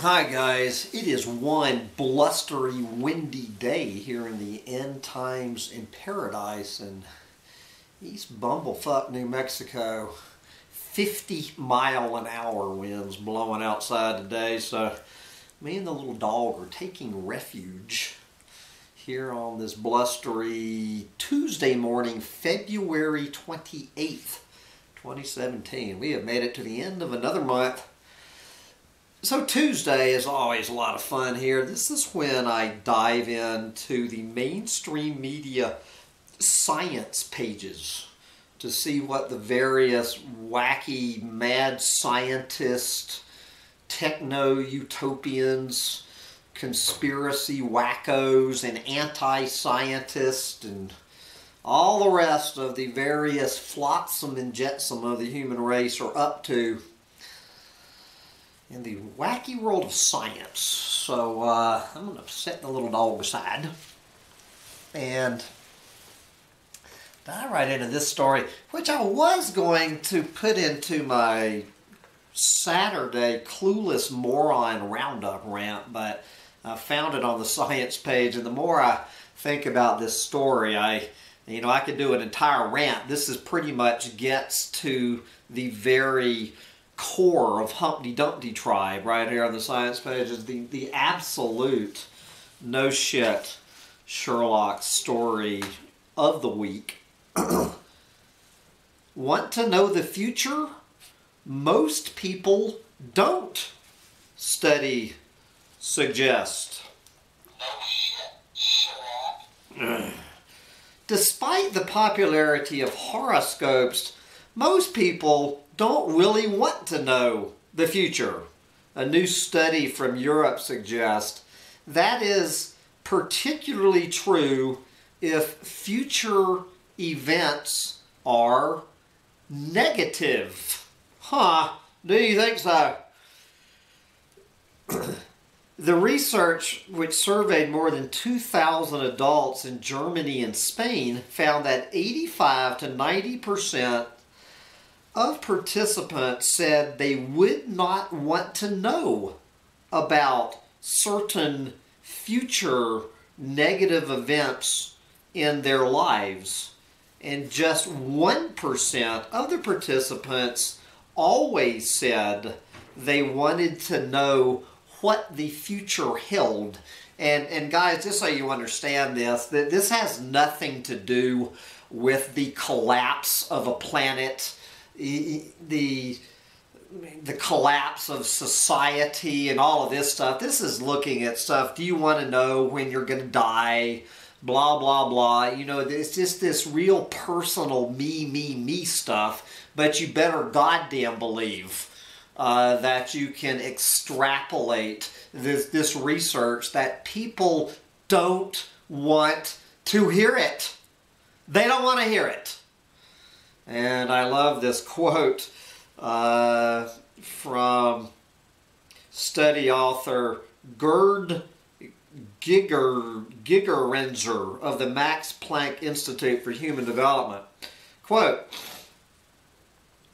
Hi guys, it is one blustery, windy day here in the end times in paradise in East Bumblefuck, New Mexico. 50 mile an hour winds blowing outside today, so me and the little dog are taking refuge here on this blustery Tuesday morning, February 28th, 2017. We have made it to the end of another month so Tuesday is always a lot of fun here. This is when I dive into the mainstream media science pages to see what the various wacky mad scientists, techno-utopians, conspiracy wackos, and anti-scientists, and all the rest of the various flotsam and jetsam of the human race are up to in the wacky world of science. So uh, I'm going to set the little dog aside and dive right into this story, which I was going to put into my Saturday Clueless Moron Roundup rant, but I found it on the science page, and the more I think about this story, I you know, I could do an entire rant. This is pretty much gets to the very core of Humpty Dumpty tribe right here on the science page is the, the absolute no shit Sherlock story of the week. Want to know the future? Most people don't study suggest. Despite the popularity of horoscopes, most people don't really want to know the future. A new study from Europe suggests that is particularly true if future events are negative. Huh, do you think so? the research, which surveyed more than 2,000 adults in Germany and Spain, found that 85 to 90 percent of participants said they would not want to know about certain future negative events in their lives. And just 1% of the participants always said they wanted to know what the future held. And, and guys, just so you understand this, that this has nothing to do with the collapse of a planet the the collapse of society and all of this stuff. This is looking at stuff. Do you want to know when you're going to die? Blah, blah, blah. You know, it's just this real personal me, me, me stuff. But you better goddamn believe uh, that you can extrapolate this, this research that people don't want to hear it. They don't want to hear it. And I love this quote uh, from study author Gerd Giger, Gigerenzer of the Max Planck Institute for Human Development. Quote,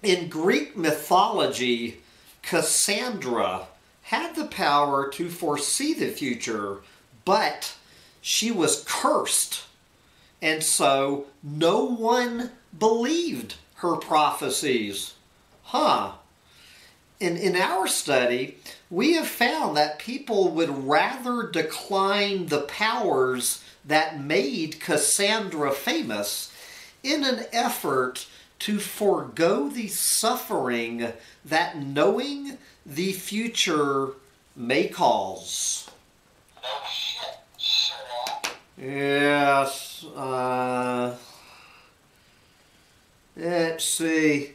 in Greek mythology, Cassandra had the power to foresee the future, but she was cursed. And so no one believed her prophecies. Huh. In, in our study, we have found that people would rather decline the powers that made Cassandra famous in an effort to forego the suffering that knowing the future may cause. Yes, uh, Let's see.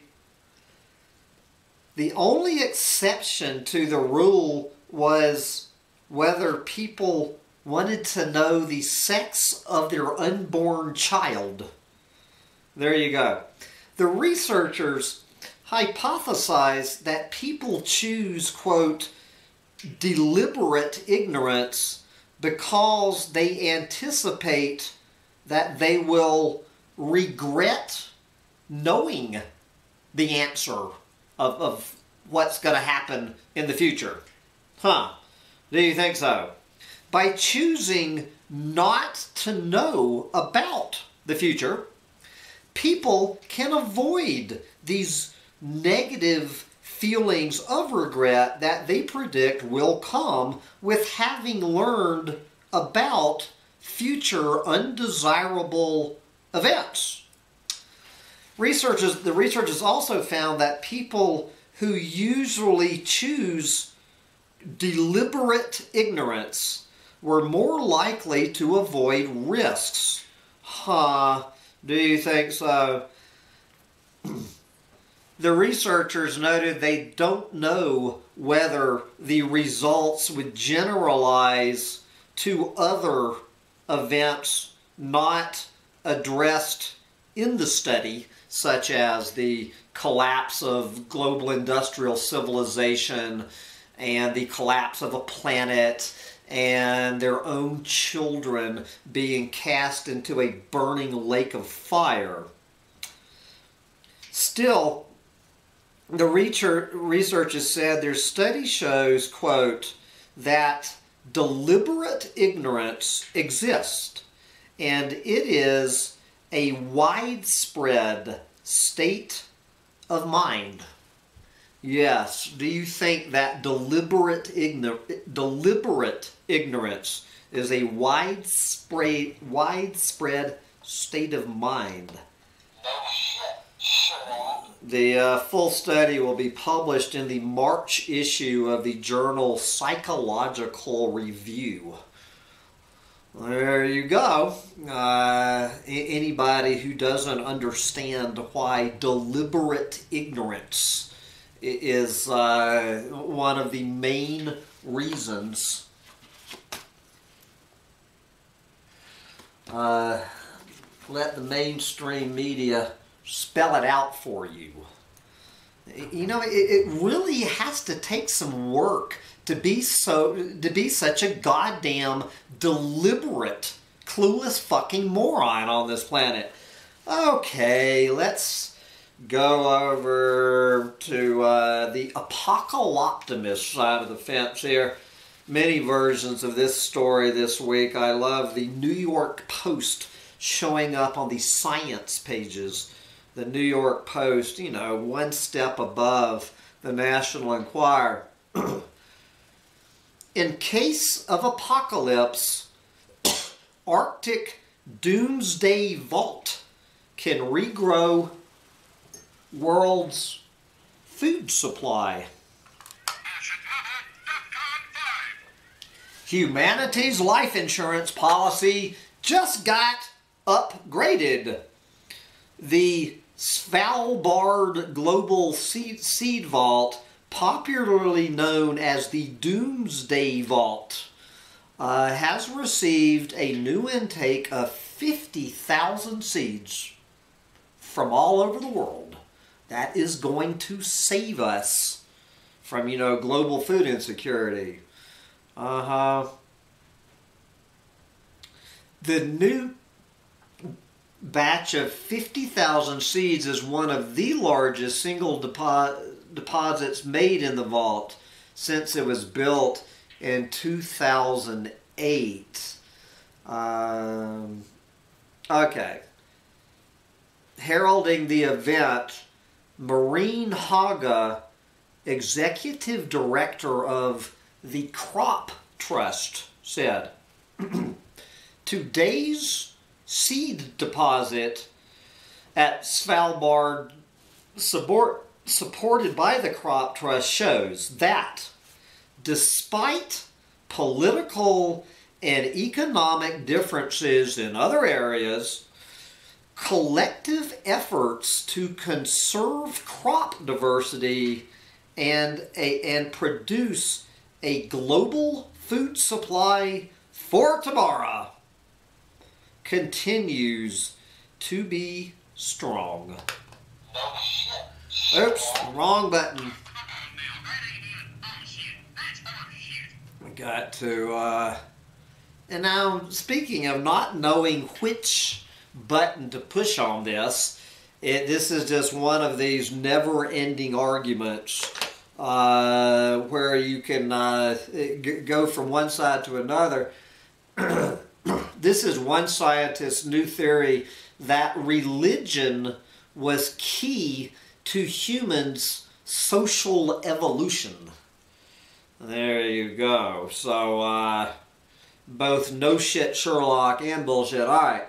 The only exception to the rule was whether people wanted to know the sex of their unborn child. There you go. The researchers hypothesized that people choose, quote, deliberate ignorance because they anticipate that they will regret knowing the answer of, of what's going to happen in the future. Huh. Do you think so? By choosing not to know about the future, people can avoid these negative feelings of regret that they predict will come with having learned about future undesirable events. Researchers, the researchers also found that people who usually choose deliberate ignorance were more likely to avoid risks. Huh, do you think so? the researchers noted they don't know whether the results would generalize to other events not addressed in the study, such as the collapse of global industrial civilization and the collapse of a planet and their own children being cast into a burning lake of fire. Still, the research has said their study shows, quote, that deliberate ignorance exists and it is a widespread state of mind. Yes, do you think that deliberate, ignor deliberate ignorance is a widespread, widespread state of mind? No shit. Sure. The uh, full study will be published in the March issue of the journal Psychological Review. There you go. Uh, anybody who doesn't understand why deliberate ignorance is uh, one of the main reasons uh, let the mainstream media spell it out for you. You know, it, it really has to take some work to be so to be such a goddamn deliberate, clueless fucking moron on this planet. Okay, let's go over to uh, the apocalyptimist side of the fence here. Many versions of this story this week. I love the New York Post showing up on the science pages. The New York Post, you know, one step above the National Enquirer. In case of apocalypse, Arctic Doomsday Vault can regrow world's food supply. Humanity's life insurance policy just got upgraded. The Svalbard Global Seed, Seed Vault popularly known as the Doomsday Vault, uh, has received a new intake of 50,000 seeds from all over the world. That is going to save us from, you know, global food insecurity. Uh-huh. The new batch of 50,000 seeds is one of the largest single deposit deposits made in the vault since it was built in 2008. Um, okay. Heralding the event, Marine Haga, executive director of the Crop Trust, said, Today's seed deposit at Svalbard support supported by the Crop Trust shows that despite political and economic differences in other areas, collective efforts to conserve crop diversity and, a, and produce a global food supply for tomorrow continues to be strong. Shit. Oops, wrong button. We got to, uh, and now speaking of not knowing which button to push on this, it, this is just one of these never-ending arguments uh, where you can uh, go from one side to another. this is one scientist's new theory that religion was key to humans' social evolution. There you go. So, uh, both no shit Sherlock and bullshit. All right.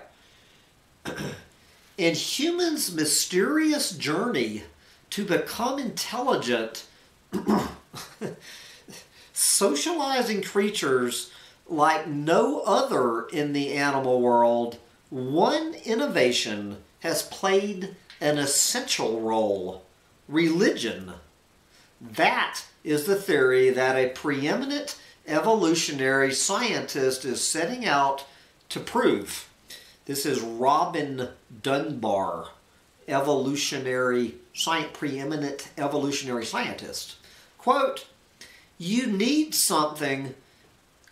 In humans' mysterious journey to become intelligent, socializing creatures like no other in the animal world, one innovation has played an essential role religion. That is the theory that a preeminent evolutionary scientist is setting out to prove. This is Robin Dunbar, evolutionary science, preeminent evolutionary scientist. Quote, you need something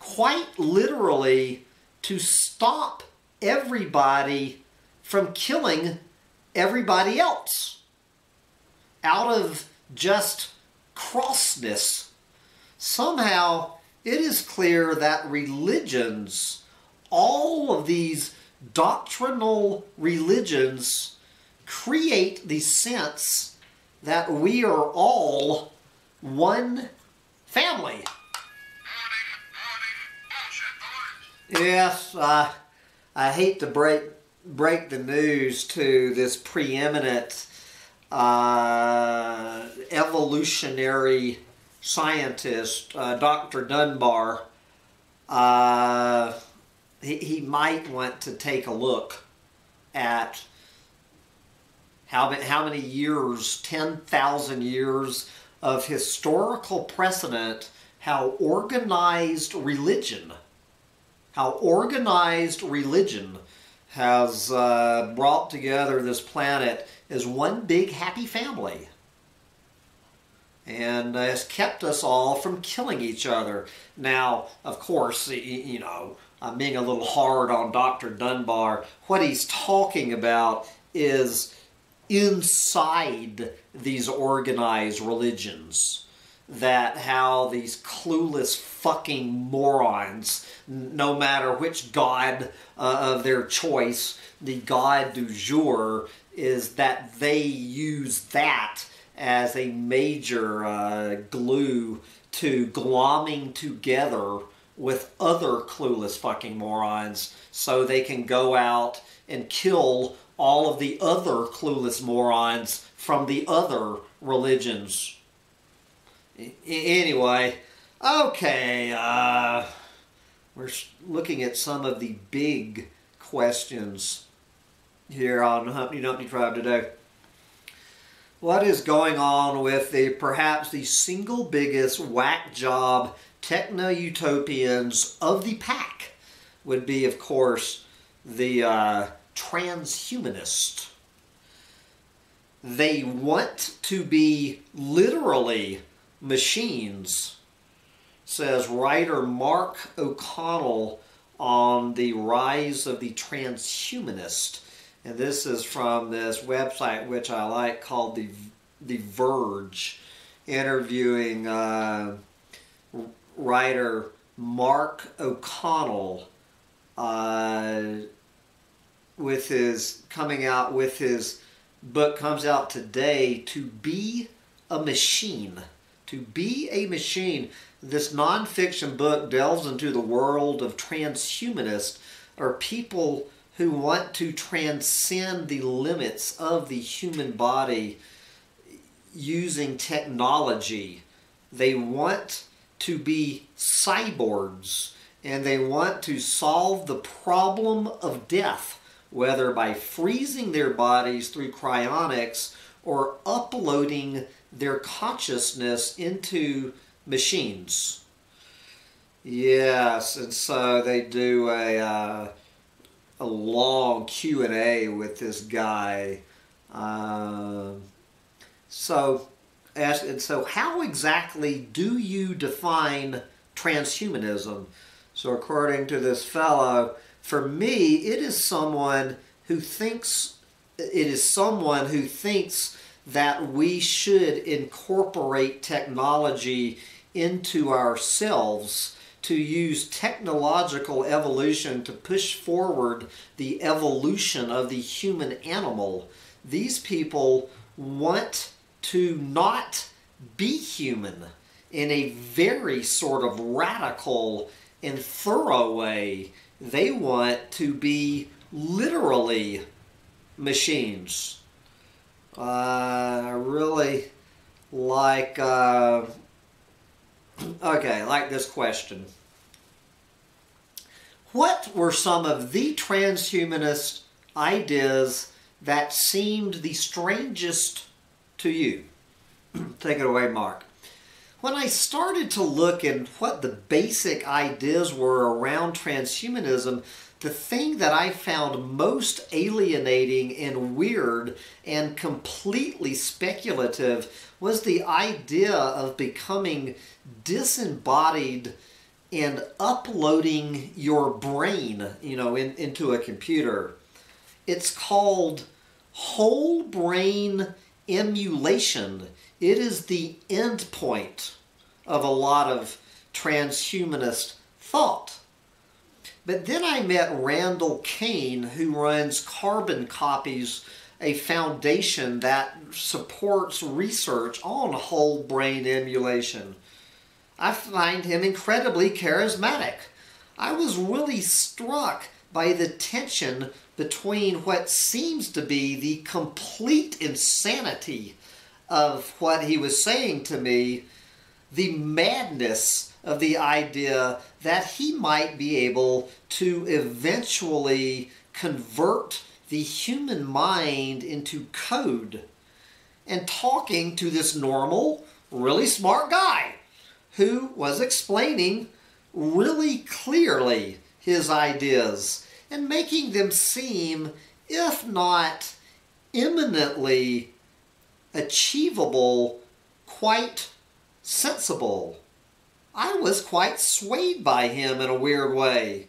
quite literally to stop everybody from killing everybody else out of just crossness. Somehow, it is clear that religions, all of these doctrinal religions, create the sense that we are all one family. Yes, uh, I hate to break break the news to this preeminent uh, evolutionary scientist, uh, Dr. Dunbar. Uh, he, he might want to take a look at how, how many years, 10,000 years of historical precedent, how organized religion, how organized religion has uh, brought together this planet as one big happy family and has kept us all from killing each other. Now, of course, you know, I'm being a little hard on Dr. Dunbar. What he's talking about is inside these organized religions that how these clueless fucking morons, no matter which god uh, of their choice, the god du jour, is that they use that as a major uh, glue to glomming together with other clueless fucking morons so they can go out and kill all of the other clueless morons from the other religions. Anyway, okay, uh, we're looking at some of the big questions here on Humpty Dumpty Tribe today. What is going on with the perhaps the single biggest whack job techno utopians of the pack would be, of course, the uh, transhumanist. They want to be literally machines, says writer Mark O'Connell on the rise of the transhumanist. And this is from this website, which I like, called the the Verge, interviewing uh, writer Mark O'Connell uh, with his coming out with his book comes out today to be a machine to be a machine this nonfiction book delves into the world of transhumanists or people who want to transcend the limits of the human body using technology. They want to be cyborgs and they want to solve the problem of death, whether by freezing their bodies through cryonics or uploading their consciousness into machines. Yes, and so they do a uh, a long Q and A with this guy. Uh, so ask, and so how exactly do you define transhumanism? So according to this fellow, for me, it is someone who thinks, it is someone who thinks that we should incorporate technology into ourselves to use technological evolution to push forward the evolution of the human animal. These people want to not be human in a very sort of radical and thorough way. They want to be literally machines. Uh, I really like, uh, okay, like this question. What were some of the transhumanist ideas that seemed the strangest to you? Take it away, Mark. When I started to look at what the basic ideas were around transhumanism, the thing that I found most alienating and weird and completely speculative was the idea of becoming disembodied and uploading your brain, you know, in, into a computer. It's called whole brain emulation. It is the end point of a lot of transhumanist thought. But then I met Randall Kane, who runs Carbon Copies, a foundation that supports research on whole brain emulation. I find him incredibly charismatic. I was really struck by the tension between what seems to be the complete insanity of what he was saying to me, the madness of the idea that he might be able to eventually convert the human mind into code and talking to this normal, really smart guy who was explaining really clearly his ideas and making them seem, if not eminently achievable, quite sensible. I was quite swayed by him in a weird way.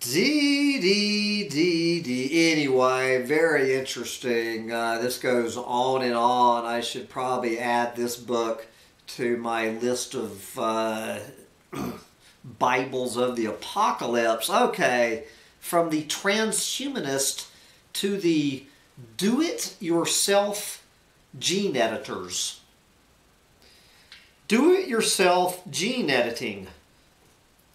D D D D. Anyway, very interesting. Uh, this goes on and on. I should probably add this book to my list of uh, Bibles of the Apocalypse. Okay, from the transhumanist to the do it yourself gene editors. Do it yourself gene editing.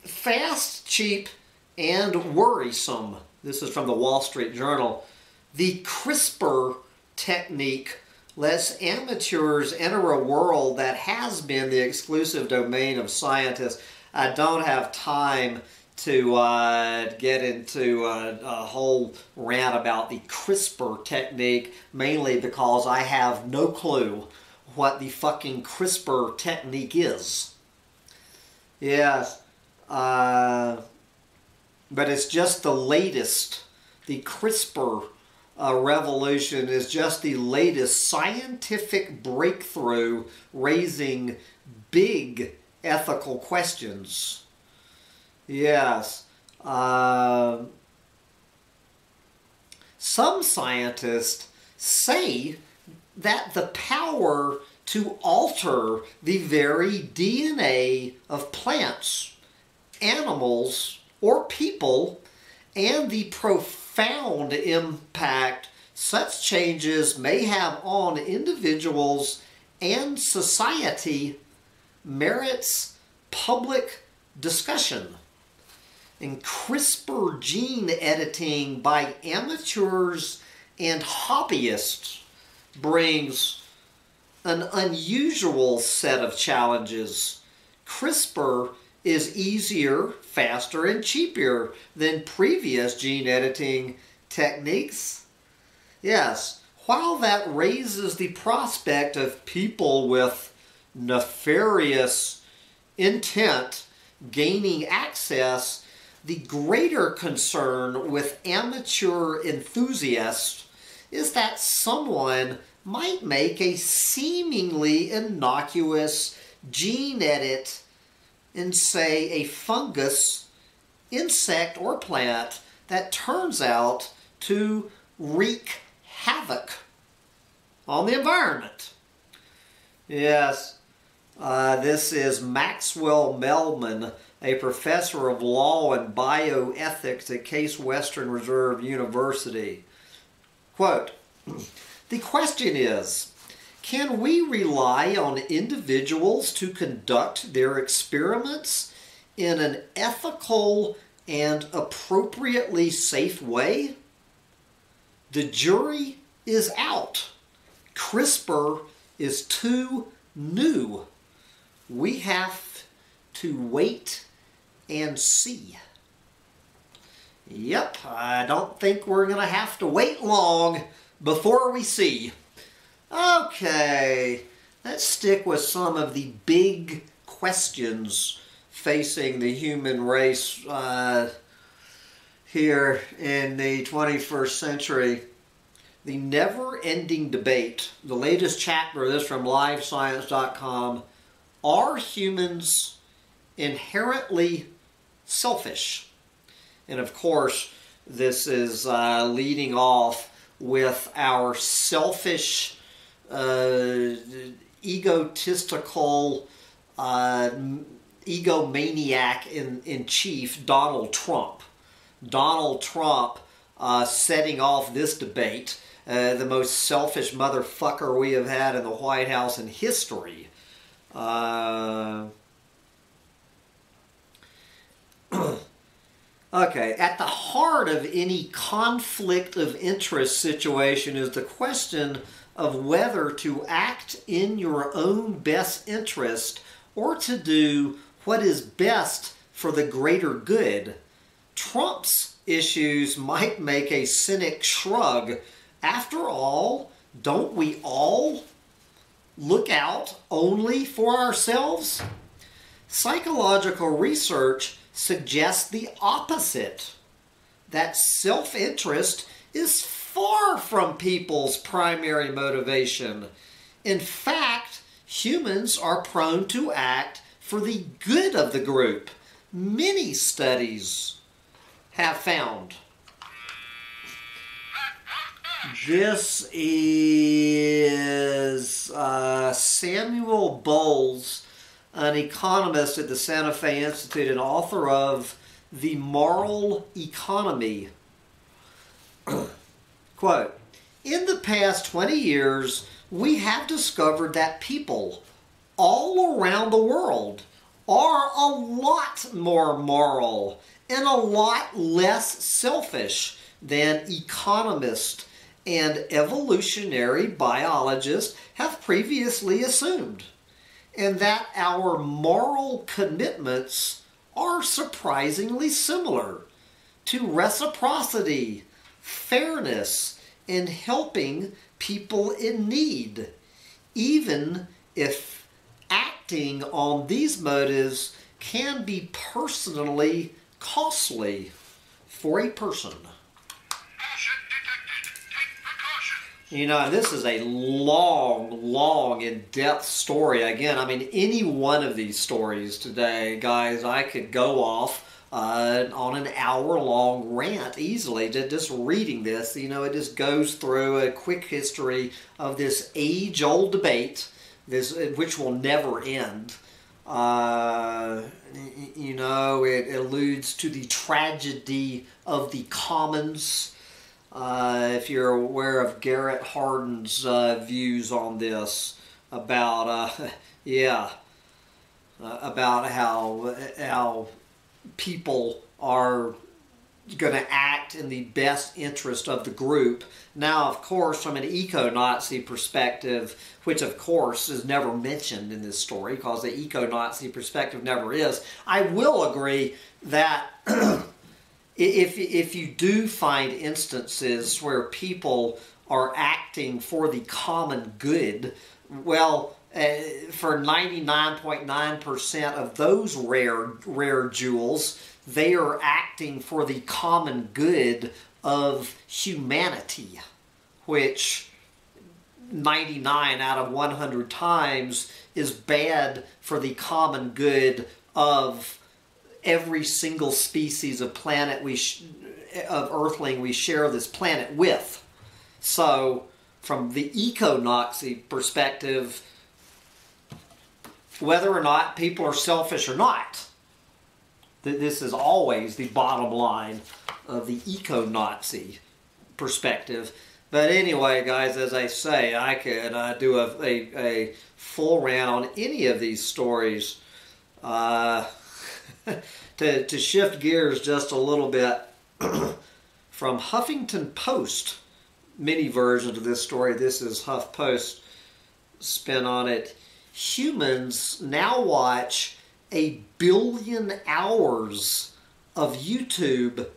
Fast, cheap, and worrisome. This is from the Wall Street Journal. The CRISPR technique lets amateurs enter a world that has been the exclusive domain of scientists. I don't have time to uh, get into a, a, whole rant about the CRISPR technique, mainly because I have no clue what the fucking CRISPR technique is. Yes, uh, but it's just the latest. The CRISPR uh, revolution is just the latest scientific breakthrough raising big ethical questions. Yes. Uh, some scientists say that the power to alter the very DNA of plants, animals, or people, and the profound impact such changes may have on individuals and society merits public discussion. And CRISPR gene editing by amateurs and hobbyists brings an unusual set of challenges. CRISPR is easier, faster, and cheaper than previous gene editing techniques. Yes, while that raises the prospect of people with nefarious intent gaining access the greater concern with amateur enthusiasts is that someone might make a seemingly innocuous gene edit in, say, a fungus, insect, or plant that turns out to wreak havoc on the environment. Yes, uh, this is Maxwell Mehlman, a professor of law and bioethics at Case Western Reserve University. Quote, the question is, can we rely on individuals to conduct their experiments in an ethical and appropriately safe way? The jury is out. CRISPR is too new. We have to wait and see. Yep, I don't think we're going to have to wait long before we see. Okay, let's stick with some of the big questions facing the human race uh, here in the 21st century. The never-ending debate, the latest chapter of this from livescience.com, are humans inherently selfish? And of course, this is uh, leading off with our selfish, uh, egotistical, uh, egomaniac in, in chief, Donald Trump. Donald Trump uh, setting off this debate, uh, the most selfish motherfucker we have had in the White House in history. Okay, at the heart of any conflict of interest situation is the question of whether to act in your own best interest or to do what is best for the greater good. Trump's issues might make a cynic shrug. After all, don't we all look out only for ourselves? Psychological research suggests the opposite that self interest is far from people's primary motivation. In fact, humans are prone to act for the good of the group. Many studies have found. This is uh, Samuel Bowles, an economist at the Santa Fe Institute and author of The Moral Economy. Quote, in the past 20 years, we have discovered that people all around the world are a lot more moral and a lot less selfish than economists and evolutionary biologists have previously assumed, and that our moral commitments are surprisingly similar to reciprocity, fairness, and helping people in need, even if acting on these motives can be personally costly for a person. You know, this is a long, long, in-depth story. Again, I mean, any one of these stories today, guys, I could go off uh, on an hour-long rant easily just reading this. You know, it just goes through a quick history of this age-old debate, this which will never end. Uh, you know, it alludes to the tragedy of the commons uh, if you're aware of Garrett Hardin's uh, views on this, about uh, yeah, uh, about how how people are going to act in the best interest of the group. Now, of course, from an eco-Nazi perspective, which of course is never mentioned in this story because the eco-Nazi perspective never is, I will agree that if, if you do find instances where people are acting for the common good, well, uh, for 99.9% of those rare, rare jewels, they are acting for the common good of humanity, which 99 out of 100 times is bad for the common good of every single species of planet we of earthling we share this planet with. So from the eco-Nazi perspective, whether or not people are selfish or not. Th- This is always the bottom line of the eco-Nazi perspective. But anyway, guys, as I say, I could uh, do a, a, a full rant on any of these stories. Uh, to, to shift gears just a little bit from Huffington Post mini version of this story. This is Huff Post spin on it. Humans now watch a billion hours of YouTube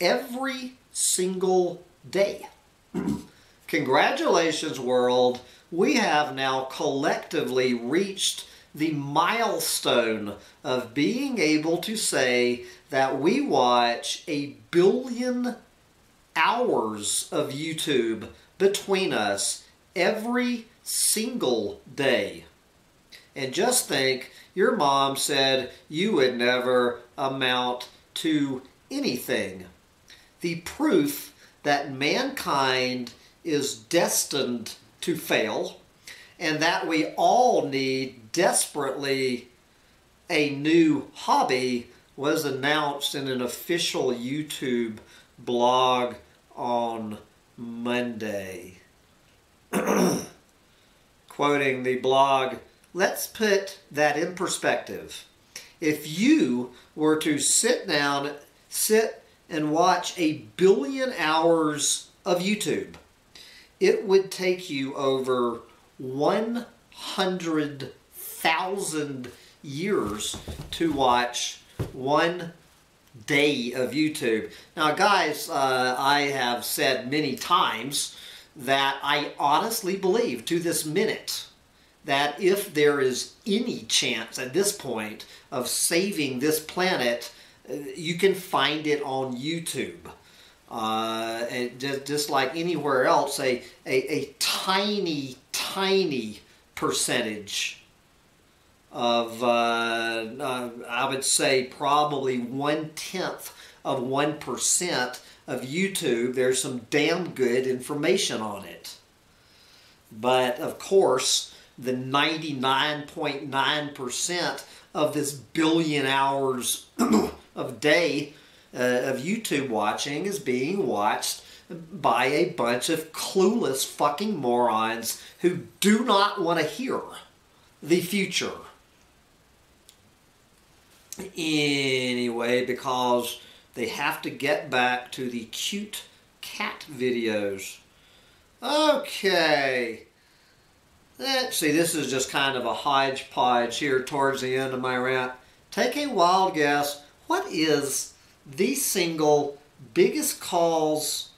every single day. Congratulations, world. We have now collectively reached the milestone of being able to say that we watch a billion hours of YouTube between us every single day. And just think, your mom said you would never amount to anything. The proof that mankind is destined to fail and that we all need desperately a new hobby was announced in an official YouTube blog on Monday. Quoting the blog, let's put that in perspective. If you were to sit down, sit and watch a billion hours of YouTube, it would take you over 100,000 years to watch one day of YouTube. Now, guys, uh, I have said many times that I honestly believe to this minute that if there is any chance at this point of saving this planet, uh, you can find it on YouTube. Uh, and just, just like anywhere else, a, a, a tiny, tiny percentage of, uh, uh, I would say, probably one tenth of 1% of YouTube. There's some damn good information on it. But of course, the 99.9% of this billion hours of day uh, of YouTube watching is being watched by a bunch of clueless fucking morons who do not want to hear the future. Anyway, because they have to get back to the cute cat videos. Okay. Let's see, this is just kind of a hodgepodge here towards the end of my rant. Take a wild guess. What is the single biggest cause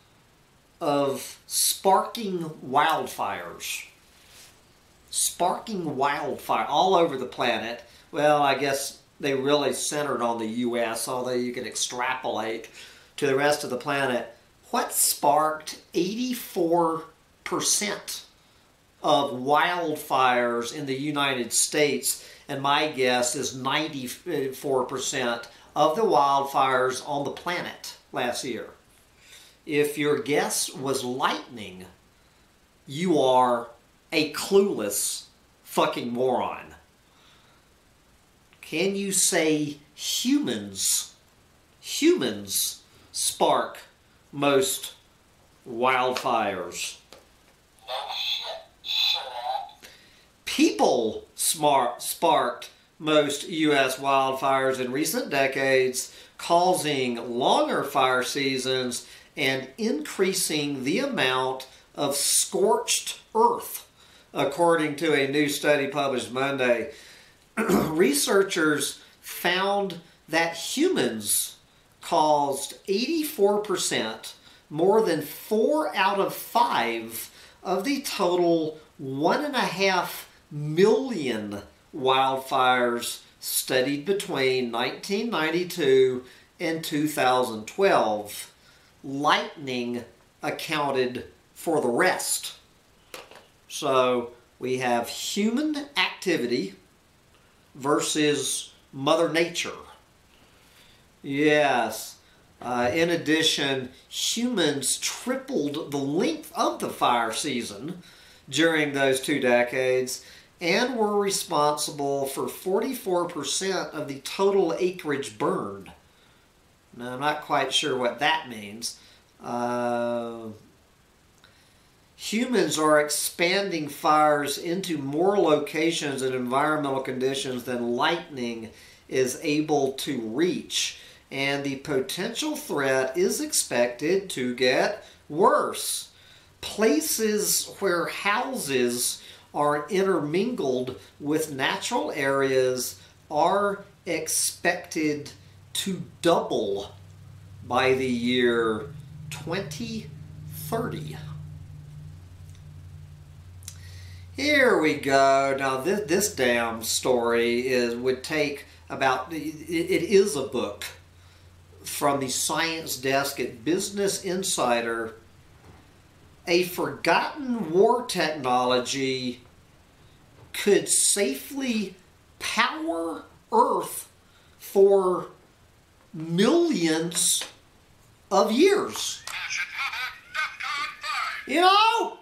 of sparking wildfires? Sparking wildfire all over the planet. Well, I guess they really centered on the U.S., although you can extrapolate to the rest of the planet. What sparked 84% of wildfires in the United States? And my guess is 94% of the wildfires on the planet last year. If your guess was lightning, you are a clueless fucking moron. Can you say humans, humans spark most wildfires? No shit. People smart, sparked most U.S. wildfires in recent decades, causing longer fire seasons and increasing the amount of scorched earth, according to a new study published Monday. Researchers found that humans caused 84%, more than four out of five of the total one and a half million wildfires studied between 1992 and 2012. Lightning accounted for the rest. So we have human activity versus Mother Nature. Yes, Uh, in addition, humans tripled the length of the fire season during those two decades and were responsible for 44% of the total acreage burned. Now, I'm not quite sure what that means. Uh, humans are expanding fires into more locations and environmental conditions than lightning is able to reach. And the potential threat is expected to get worse. Places where houses are intermingled with natural areas are expected to double by the year 2030. Here we go. Now this this damn story is would take about it, it is a book from the science desk at Business Insider. A forgotten war technology could safely power Earth for millions of years. You know,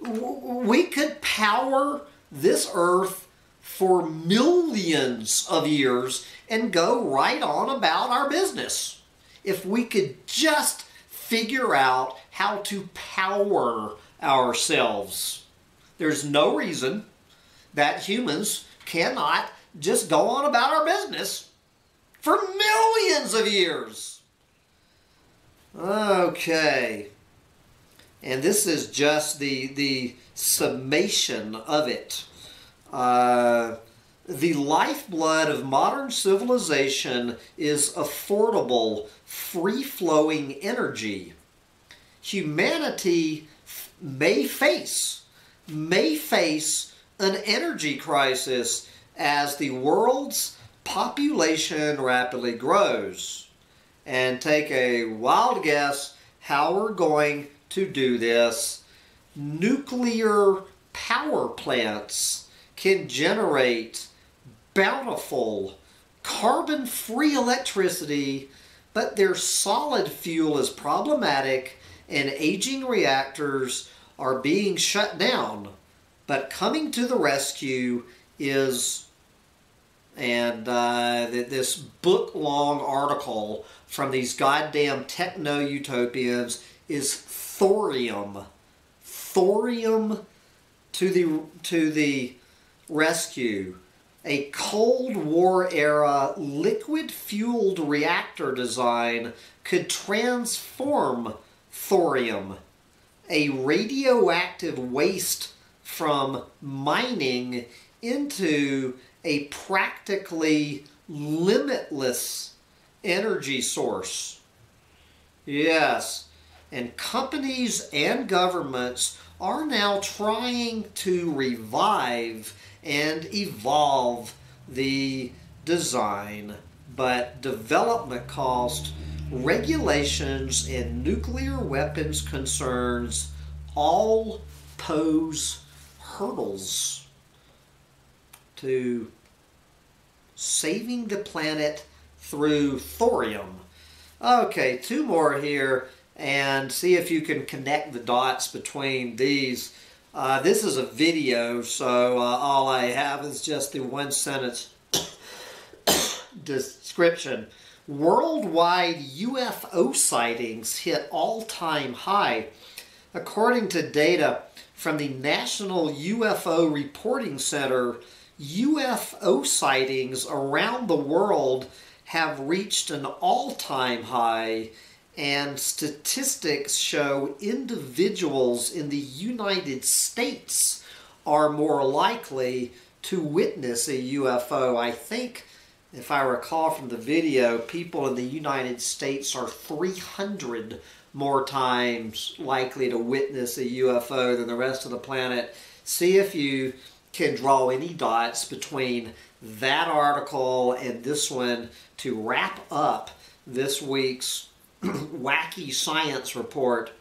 we could power this Earth for millions of years and go right on about our business. If we could just figure out how to power ourselves. There's no reason that humans cannot just go on about our business for millions of years. Okay. And this is just the, the summation of it. Uh, the lifeblood of modern civilization is affordable, free flowing energy. Humanity may face, may face an energy crisis as the world's population rapidly grows. And take a wild guess how we're going to do this. Nuclear power plants can generate bountiful carbon free electricity, but their solid fuel is problematic and aging reactors are being shut down. But coming to the rescue is, and uh, this book long article from these goddamn techno utopians is thorium. Thorium to the to the rescue. A Cold War era liquid fueled reactor design could transform thorium, a radioactive waste from mining, into a practically limitless energy source. Yes, and companies and governments are now trying to revive and evolve the design, but development cost, regulations, and nuclear weapons concerns all pose hurdles to saving the planet through thorium. Okay, two more here and see if you can connect the dots between these. Uh, this is a video, so uh, all I have is just the one sentence description. Worldwide UFO sightings hit all-time high. According to data from the National UFO Reporting Center, UFO sightings around the world have reached an all-time high and statistics show individuals in the United States are more likely to witness a UFO. I think, if I recall from the video, people in the United States are 300 more times likely to witness a UFO than the rest of the planet. See if you can draw any dots between that article and this one to wrap up this week's wacky science report,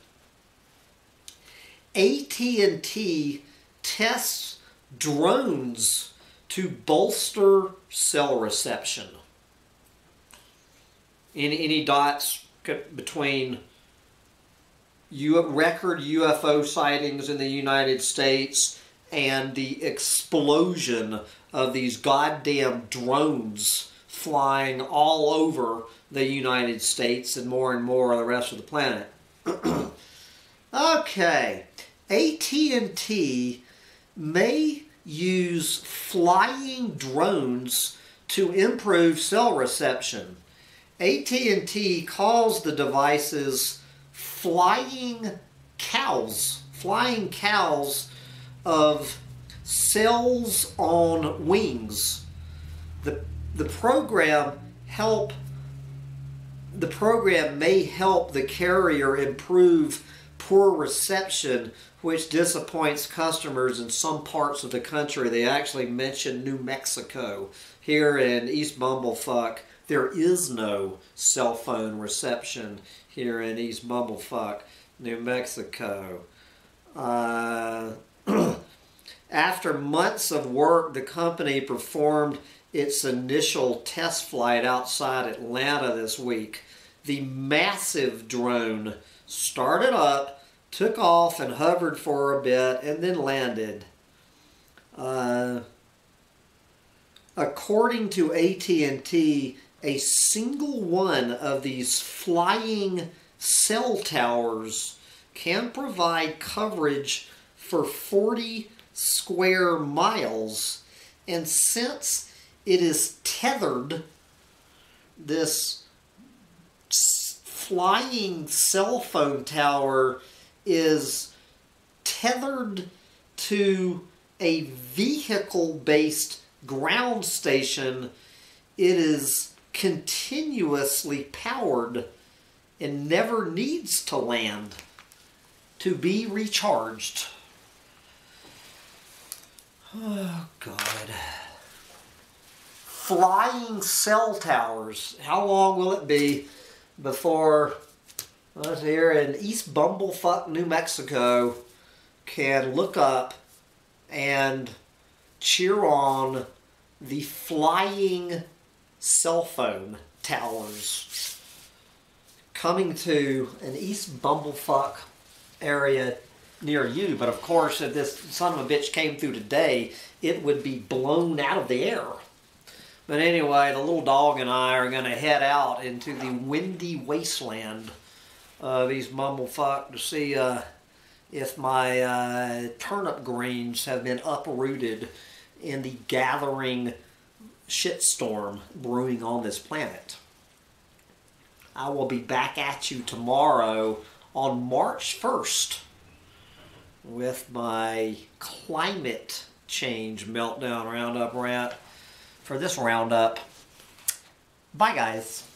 AT&T tests drones to bolster cell reception. Any, any dots between U- record UFO sightings in the United States and the explosion of these goddamn drones flying all over the United States and more and more of the rest of the planet. okay, AT&T may use flying drones to improve cell reception. AT&T calls the devices flying cows, flying cows of cells on wings. The the program help the program may help the carrier improve poor reception which disappoints customers in some parts of the country. They actually mentioned New Mexico. Here in East Bumblefuck, there is no cell phone reception here in East Bumblefuck, New Mexico. Uh, after months of work, the company performed its initial test flight outside Atlanta this week. The massive drone started up, took off, and hovered for a bit, and then landed. Uh, according to AT&T, a single one of these flying cell towers can provide coverage for 40 square miles. And since it is tethered, this flying cell phone tower is tethered to a vehicle based ground station. It is continuously powered and never needs to land to be recharged. Oh, God. Flying cell towers. How long will it be before us here in East Bumblefuck, New Mexico, can look up and cheer on the flying cell phone towers coming to an East Bumblefuck area near you. But of course, if this son of a bitch came through today, it would be blown out of the air. But anyway, the little dog and I are going to head out into the windy wasteland of East Bumblefuck to see uh, if my uh, turnip greens have been uprooted in the gathering shitstorm brewing on this planet. I will be back at you tomorrow on March 1st with my climate change meltdown roundup rant for this roundup. Bye, guys.